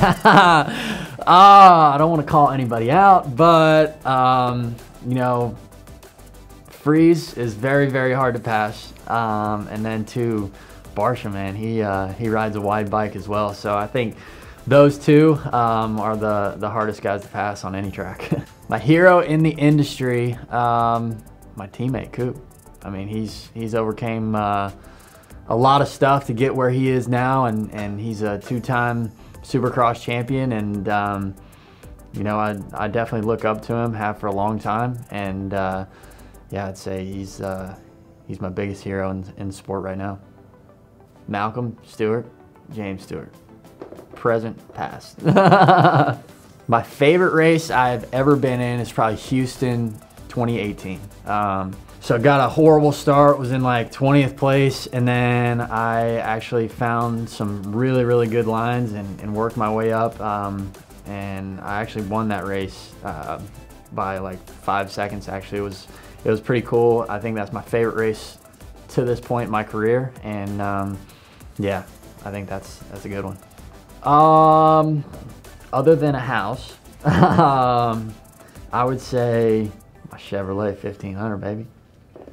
I don't want to call anybody out, but um, you know, Friese is very, very hard to pass. Um, and then two, Barcia, man, he uh, he rides a wide bike as well. So I think those two um, are the the hardest guys to pass on any track. my hero in the industry, um, my teammate Coop. I mean, he's he's overcame uh, a lot of stuff to get where he is now, and and he's a two-time Supercross champion, and um, you know, I I definitely look up to him, have for a long time, and uh, yeah, I'd say he's uh, he's my biggest hero in, in sport right now. Malcolm Stewart, James Stewart, present, past. my favorite race I've ever been in is probably Houston 2018. Um, so I got a horrible start, was in like 20th place, and then I actually found some really, really good lines and, and worked my way up. Um, and I actually won that race uh, by like five seconds. Actually, it was it was pretty cool. I think that's my favorite race to this point in my career, and um, yeah, I think that's that's a good one. Um, other than a house, um, I would say my Chevrolet 1500, baby.